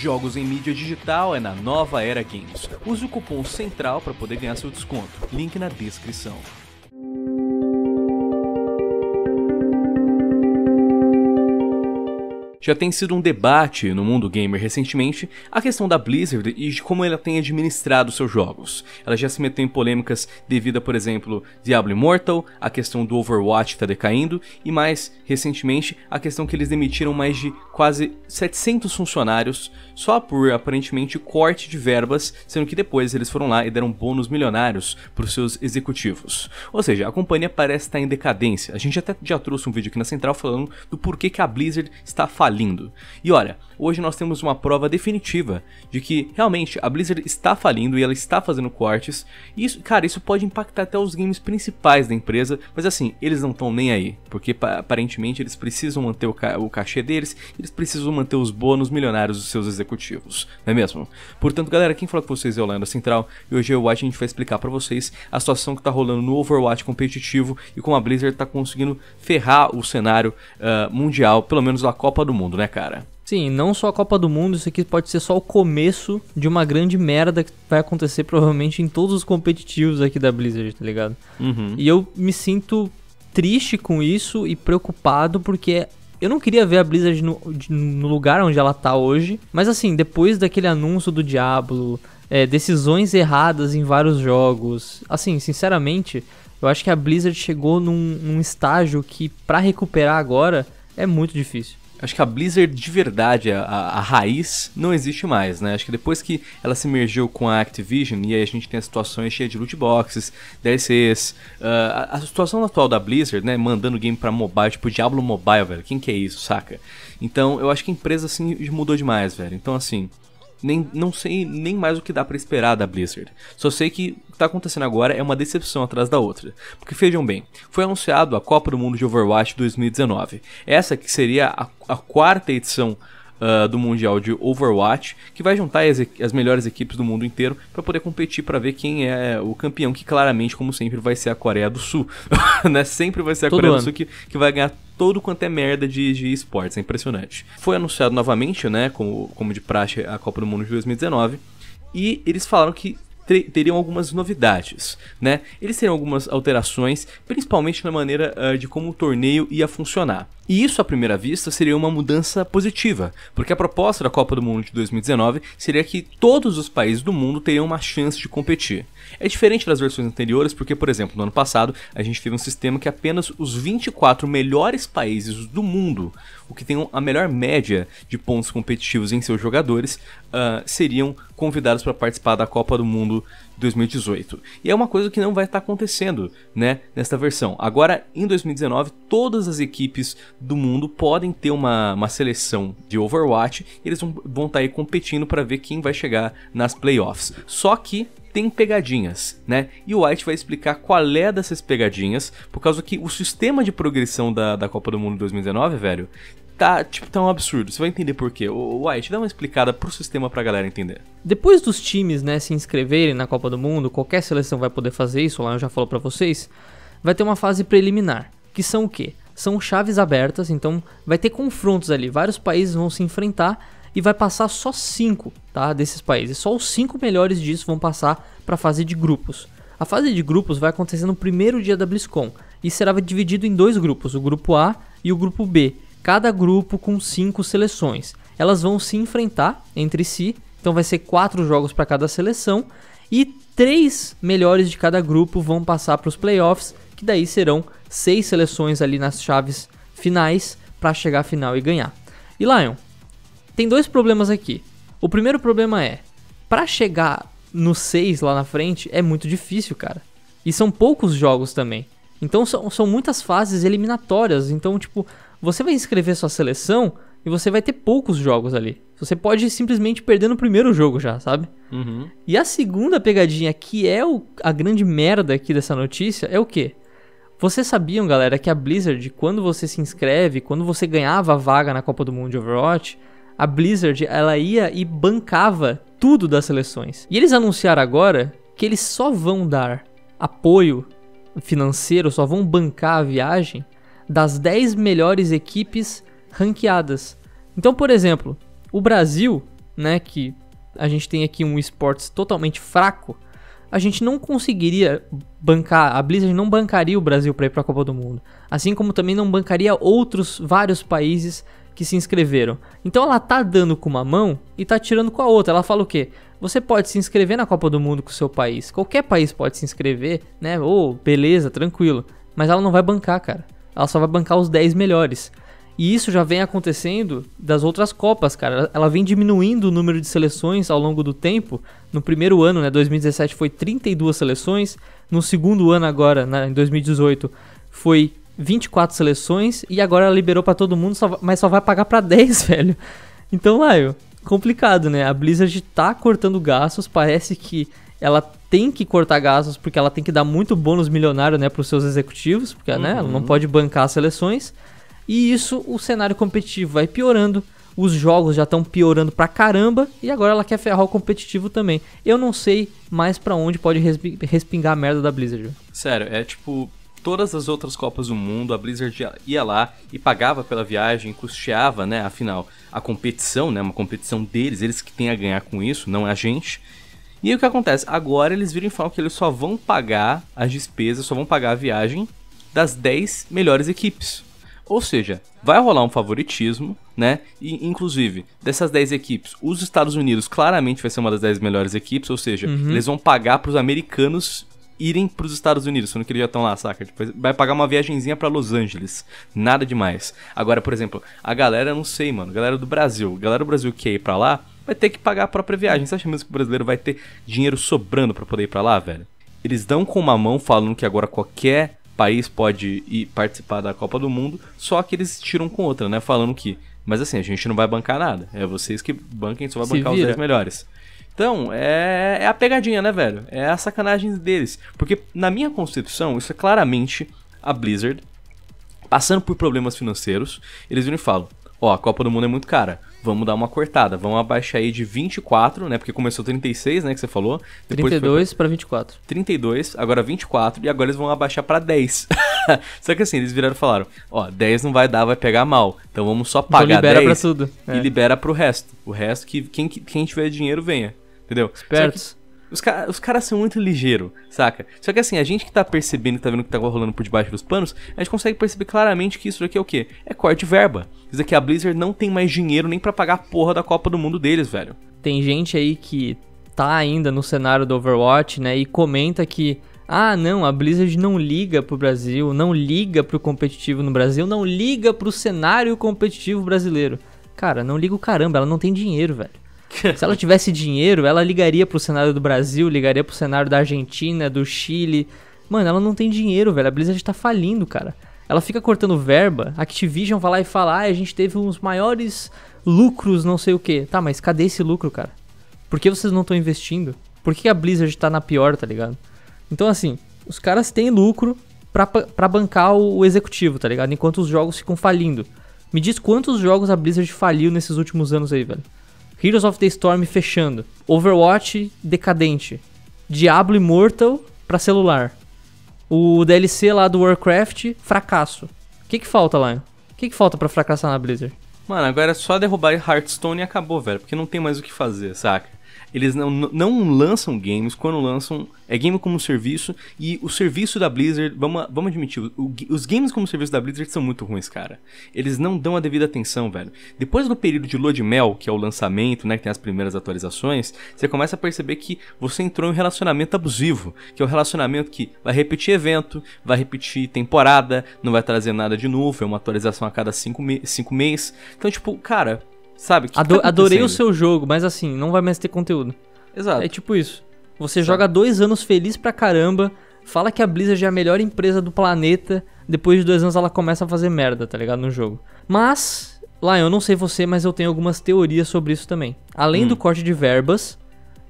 Jogos em mídia digital é na Nova Era Games. Use o cupom CENTRAL para poder ganhar seu desconto. Link na descrição. Já tem sido um debate no mundo gamer recentemente a questão da Blizzard e de como ela tem administrado seus jogos. Ela já se meteu em polêmicas devido a, por exemplo, Diablo Immortal, a questão do Overwatch está decaindo e mais recentemente a questão que eles demitiram mais de quase 700 funcionários só por aparentemente corte de verbas, sendo que depois eles foram lá e deram bônus milionários para os seus executivos. Ou seja, a companhia parece estar em decadência. A gente até já trouxe um vídeo aqui na central falando do porquê que a Blizzard está falindo. E olha, hoje nós temos uma prova definitiva de que realmente a Blizzard está falindo e ela está fazendo cortes. E isso, cara, isso pode impactar até os games principais da empresa, mas assim, eles não estão nem aí, porque aparentemente eles precisam manter o, ca o cachê deles, eles precisam manter os bônus milionários dos seus executivos, não é mesmo? Portanto, galera, quem falou com vocês é o Leandro Central e hoje eu acho que a gente vai explicar para vocês a situação que tá rolando no Overwatch competitivo e como a Blizzard tá conseguindo ferrar o cenário uh, mundial, pelo menos da Copa do Mundo, né, cara? Sim, não só a Copa do Mundo, isso aqui pode ser só o começo de uma grande merda que vai acontecer provavelmente em todos os competitivos aqui da Blizzard, tá ligado? Uhum. E eu me sinto triste com isso e preocupado porque eu não queria ver a Blizzard no, no lugar onde ela tá hoje, mas assim, depois daquele anúncio do Diablo, é, decisões erradas em vários jogos, assim, sinceramente, eu acho que a Blizzard chegou num, num estágio que para recuperar agora é muito difícil. Acho que a Blizzard de verdade, a, a, raiz, não existe mais, né? Acho que depois que ela se mergeu com a Activision, e aí a gente tem as situações cheias de loot boxes, DLCs, uh, a, a, situação atual da Blizzard, né? Mandando game pra mobile, tipo Diablo Mobile, velho. Quem que é isso, saca? Então eu acho que a empresa, assim, mudou demais, velho. Então, assim, nem, não sei nem mais o que dá para esperar da Blizzard. Só sei que o que tá acontecendo agora é uma decepção atrás da outra. Porque vejam bem, foi anunciado a Copa do Mundo de Overwatch 2019. Essa que seria a, a quarta edição uh, do Mundial de Overwatch, que vai juntar as, as melhores equipes do mundo inteiro para poder competir para ver quem é o campeão, que claramente, como sempre, vai ser a Coreia do Sul. né? Sempre vai ser a Todo Coreia ano. do Sul que, que vai ganhar todo quanto é merda de, de esportes, é impressionante. Foi anunciado novamente, né, como, como de praxe, a Copa do Mundo de 2019, e eles falaram que teriam algumas novidades, né? Eles teriam algumas alterações, principalmente na maneira uh, de como o torneio ia funcionar. E isso, à primeira vista, seria uma mudança positiva, porque a proposta da Copa do Mundo de 2019 seria que todos os países do mundo teriam uma chance de competir. É diferente das versões anteriores, porque, por exemplo, no ano passado a gente teve um sistema que apenas os 24 melhores países do mundo, o que tem a melhor média de pontos competitivos em seus jogadores, uh, seriam convidados para participar da Copa do Mundo 2018. E é uma coisa que não vai estar acontecendo, né, nesta versão. Agora, em 2019, todas as equipes do mundo podem ter uma, uma seleção de Overwatch e eles vão, vão estar tá aí competindo para ver quem vai chegar nas playoffs. Só que tem pegadinhas, né? E o White vai explicar qual é dessas pegadinhas, por causa que o sistema de progressão da, da Copa do Mundo 2019, velho, tá, tipo, um absurdo. Você vai entender por quê. O White, dá uma explicada pro sistema pra galera entender. Depois dos times, né, se inscreverem na Copa do Mundo, qualquer seleção vai poder fazer isso, lá eu já falo para vocês, vai ter uma fase preliminar, que são o quê? São chaves abertas, então vai ter confrontos ali, vários países vão se enfrentar e vai passar só cinco, tá, desses países. Só os cinco melhores disso vão passar para fase de grupos. A fase de grupos vai acontecer no primeiro dia da BlizzCon e será dividido em dois grupos, o grupo A e o grupo B cada grupo com cinco seleções. Elas vão se enfrentar entre si, então vai ser quatro jogos para cada seleção e três melhores de cada grupo vão passar para os playoffs, que daí serão seis seleções ali nas chaves finais para chegar à final e ganhar. E Lion, tem dois problemas aqui. O primeiro problema é, para chegar no 6 lá na frente é muito difícil, cara. E são poucos jogos também. Então são, são muitas fases eliminatórias. Então, tipo, você vai inscrever sua seleção e você vai ter poucos jogos ali. Você pode simplesmente perder no primeiro jogo já, sabe? Uhum. E a segunda pegadinha, que é o, a grande merda aqui dessa notícia, é o quê? Vocês sabiam, galera, que a Blizzard, quando você se inscreve, quando você ganhava a vaga na Copa do Mundo de Overwatch, a Blizzard ela ia e bancava tudo das seleções. E eles anunciaram agora que eles só vão dar apoio financeiro, só vão bancar a viagem das 10 melhores equipes ranqueadas. Então, por exemplo, o Brasil né, que a gente tem aqui um esportes totalmente fraco, a gente não conseguiria bancar, a Blizzard não bancaria o Brasil para ir para a Copa do Mundo, assim como também não bancaria outros vários países que se inscreveram. Então ela tá dando com uma mão e tá tirando com a outra. Ela fala o quê? Você pode se inscrever na Copa do Mundo com o seu país. Qualquer país pode se inscrever, né? Ou oh, beleza, tranquilo. Mas ela não vai bancar, cara. Ela só vai bancar os 10 melhores. E isso já vem acontecendo das outras Copas, cara. Ela vem diminuindo o número de seleções ao longo do tempo. No primeiro ano, né, 2017, foi 32 seleções. No segundo ano, agora, né, em 2018, foi 24 seleções. E agora ela liberou para todo mundo, só, mas só vai pagar para 10, velho. Então, Laio, complicado, né? A Blizzard tá cortando gastos, parece que ela tem que cortar gastos porque ela tem que dar muito bônus milionário, né, para os seus executivos, porque uhum. né, ela não uhum. pode bancar as seleções. E isso, o cenário competitivo vai piorando, os jogos já estão piorando pra caramba e agora ela quer ferrar o competitivo também. Eu não sei mais para onde pode respingar a merda da Blizzard. Sério, é tipo, todas as outras Copas do Mundo, a Blizzard ia lá e pagava pela viagem, custeava, né, afinal, a competição, né, uma competição deles, eles que têm a ganhar com isso, não a gente. E aí o que acontece? Agora eles viram e falam que eles só vão pagar as despesas, só vão pagar a viagem das 10 melhores equipes. Ou seja, vai rolar um favoritismo, né? E, inclusive, dessas 10 equipes, os Estados Unidos claramente vai ser uma das 10 melhores equipes, ou seja, uhum. eles vão pagar para os americanos irem para os Estados Unidos, sendo que eles já estão lá, saca? Tipo, vai pagar uma viagenzinha para Los Angeles. Nada demais. Agora, por exemplo, a galera, não sei, mano, galera do Brasil, galera do Brasil que quer ir para lá, vai ter que pagar a própria viagem. Você acha mesmo que o brasileiro vai ter dinheiro sobrando para poder ir para lá, velho? Eles dão com uma mão falando que agora qualquer país pode ir participar da Copa do Mundo, só que eles tiram com outra, né? Falando que, mas assim, a gente não vai bancar nada. É vocês que banquem, só vai Se bancar vira. os 10 melhores. Então, é, é a pegadinha, né, velho? É a sacanagem deles. Porque, na minha concepção, isso é claramente a Blizzard passando por problemas financeiros. Eles viram e falam: Ó, a Copa do Mundo é muito cara vamos dar uma cortada. Vamos abaixar aí de 24, né? Porque começou 36, né? Que você falou. Depois 32 para 24. 32, agora 24 e agora eles vão abaixar para 10. Só que assim, eles viraram e falaram: Ó, 10 não vai dar, vai pegar mal. Então vamos só pagar então libera 10 pra tudo. e é. libera pro resto. O resto, que quem, quem tiver dinheiro venha. Entendeu? Espertos. Os, os caras são muito ligeiros, saca? Só que assim, a gente que tá percebendo, que tá vendo o que tá rolando por debaixo dos panos, a gente consegue perceber claramente que isso aqui é o quê? É corte de verba. Isso aqui a Blizzard não tem mais dinheiro nem para pagar a porra da Copa do Mundo deles, velho. Tem gente aí que tá ainda no cenário do Overwatch, né, e comenta que ah, não, a Blizzard não liga pro Brasil, não liga pro competitivo no Brasil, não liga pro cenário competitivo brasileiro. Cara, não liga o caramba, ela não tem dinheiro, velho. Se ela tivesse dinheiro, ela ligaria pro cenário do Brasil, ligaria pro cenário da Argentina, do Chile. Mano, ela não tem dinheiro, velho. A Blizzard tá falindo, cara. Ela fica cortando verba. A Activision vai lá e fala: ah, a gente teve uns maiores lucros, não sei o que. Tá, mas cadê esse lucro, cara? Por que vocês não estão investindo? Por que a Blizzard tá na pior, tá ligado? Então, assim, os caras têm lucro pra, pra bancar o, o executivo, tá ligado? Enquanto os jogos ficam falindo. Me diz quantos jogos a Blizzard faliu nesses últimos anos aí, velho. Heroes of the Storm fechando, Overwatch decadente, Diablo Immortal para celular, o DLC lá do Warcraft fracasso. O que que falta lá? O que que falta para fracassar na Blizzard? Mano, agora é só derrubar Hearthstone e acabou, velho, porque não tem mais o que fazer, saca? Eles não, não lançam games, quando lançam, é game como serviço, e o serviço da Blizzard, vamos, vamos admitir, o, os games como serviço da Blizzard são muito ruins, cara. Eles não dão a devida atenção, velho. Depois do período de Lua de Mel, que é o lançamento, né, que tem as primeiras atualizações, você começa a perceber que você entrou em um relacionamento abusivo, que é um relacionamento que vai repetir evento, vai repetir temporada, não vai trazer nada de novo, é uma atualização a cada cinco, me cinco meses. Então, tipo, cara, Sabe? Que Ado tá adorei o seu jogo, mas assim, não vai mais ter conteúdo. Exato. É tipo isso. Você Sabe. joga dois anos feliz pra caramba, fala que a Blizzard é a melhor empresa do planeta, depois de dois anos ela começa a fazer merda, tá ligado? No jogo. Mas, lá eu não sei você, mas eu tenho algumas teorias sobre isso também. Além hum. do corte de verbas,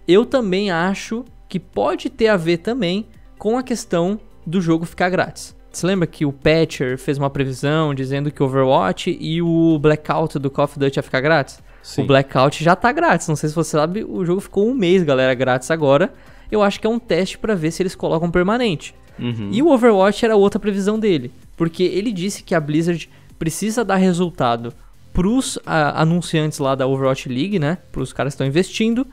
eu também acho que pode ter a ver também com a questão do jogo ficar grátis. Você lembra que o Patcher fez uma previsão dizendo que o Overwatch e o Blackout do Call of Duty ia ficar grátis? Sim. O Blackout já tá grátis. Não sei se você sabe, o jogo ficou um mês, galera, grátis agora. Eu acho que é um teste para ver se eles colocam permanente. Uhum. E o Overwatch era outra previsão dele. Porque ele disse que a Blizzard precisa dar resultado pros a, anunciantes lá da Overwatch League, né? Pros caras que estão investindo.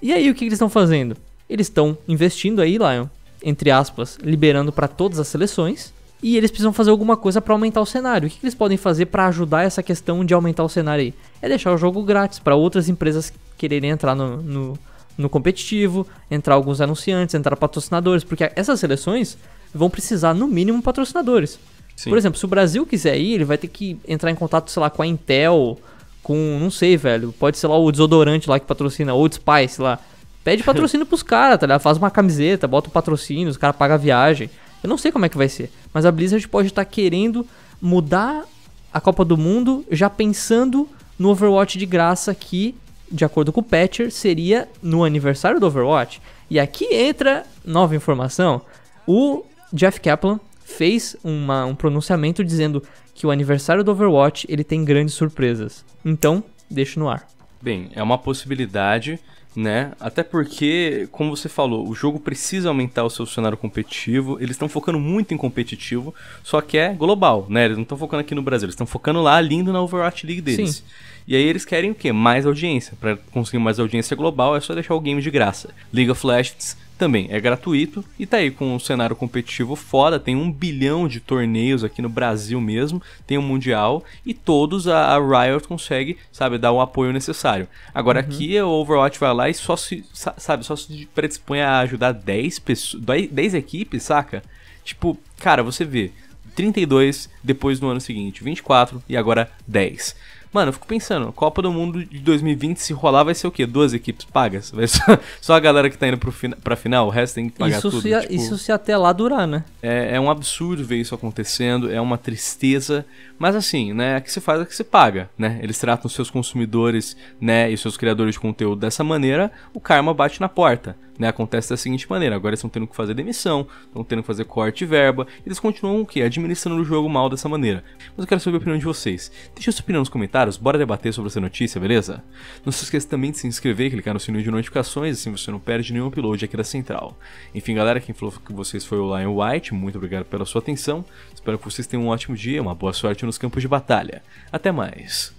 E aí, o que, que eles estão fazendo? Eles estão investindo aí, Lion, entre aspas, liberando para todas as seleções. E eles precisam fazer alguma coisa para aumentar o cenário. O que, que eles podem fazer para ajudar essa questão de aumentar o cenário aí? É deixar o jogo grátis para outras empresas quererem entrar no, no, no competitivo, entrar alguns anunciantes, entrar patrocinadores, porque essas seleções vão precisar, no mínimo, patrocinadores. Sim. Por exemplo, se o Brasil quiser ir, ele vai ter que entrar em contato, sei lá, com a Intel, com, não sei, velho, pode ser lá o desodorante lá que patrocina, Old Spice lá. Pede patrocínio pros caras, tá ligado? Faz uma camiseta, bota o patrocínio, os caras pagam a viagem. Eu não sei como é que vai ser, mas a Blizzard pode estar tá querendo mudar a Copa do Mundo já pensando no Overwatch de graça que, de acordo com o Patcher, seria no aniversário do Overwatch. E aqui entra nova informação. O Jeff Kaplan fez uma, um pronunciamento dizendo que o aniversário do Overwatch ele tem grandes surpresas. Então, deixo no ar. Bem, é uma possibilidade, né? Até porque, como você falou, o jogo precisa aumentar o seu cenário competitivo. Eles estão focando muito em competitivo, só que é global, né? Eles não estão focando aqui no Brasil, eles estão focando lá lindo na Overwatch League deles. Sim. E aí eles querem o quê? Mais audiência. Para conseguir mais audiência global é só deixar o game de graça. League of Legends também é gratuito e tá aí com um cenário competitivo foda. Tem um bilhão de torneios aqui no Brasil mesmo, tem um mundial e todos a, a Riot consegue, sabe, dar o apoio necessário. Agora uhum. aqui o Overwatch vai lá e só se, sabe, só se predispõe a ajudar 10 pessoas, 10 equipes, saca? Tipo, cara, você vê 32 depois no ano seguinte, 24 e agora 10. Mano, eu fico pensando, Copa do Mundo de 2020, se rolar, vai ser o quê? Duas equipes pagas? Vai ser só a galera que tá indo pro fina, pra final, o resto tem que pagar isso tudo. Se, tipo, isso se até lá durar, né? É, é um absurdo ver isso acontecendo, é uma tristeza. Mas assim, né, o que se faz é que se paga, né? Eles tratam seus consumidores, né, e seus criadores de conteúdo dessa maneira, o karma bate na porta. Né, acontece da seguinte maneira: agora eles estão tendo que fazer demissão, estão tendo que fazer corte de verba, eles continuam o quê? Administrando o jogo mal dessa maneira. Mas eu quero saber a opinião de vocês. Deixa sua opinião nos comentários, bora debater sobre essa notícia, beleza? Não se esqueça também de se inscrever, clicar no sininho de notificações, assim você não perde nenhum upload aqui da central. Enfim, galera, quem falou que vocês foi o Lion White, muito obrigado pela sua atenção. Espero que vocês tenham um ótimo dia, uma boa sorte nos campos de batalha. Até mais!